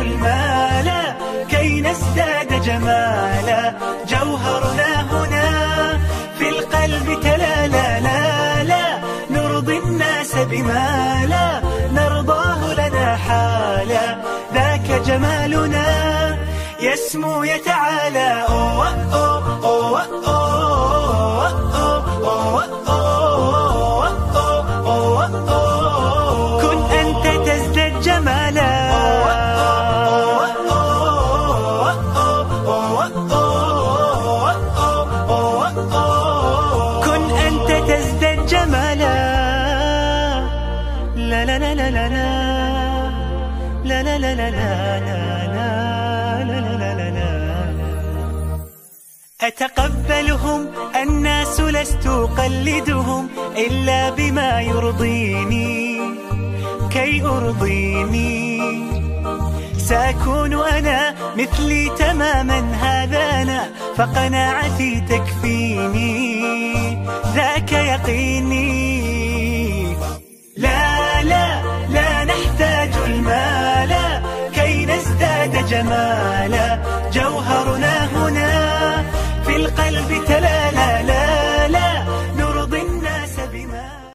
المال كي نزداد جمالا. جوهرنا هنا في القلب تلالا لا لا نرضي الناس بما لا نرضاه لنا حالا. ذاك جمالنا يسمو يتعالى. أوه. لا لا لا لا لا لا لا لا لا لا لا لا لا لا لا أتقبلهم الناس لست أقلدهم إلا بما يرضيني كي أرضيني سأكون أنا مثلي تماما هذا أنا فقناعتي تكفيني ذاك يقيني جمالك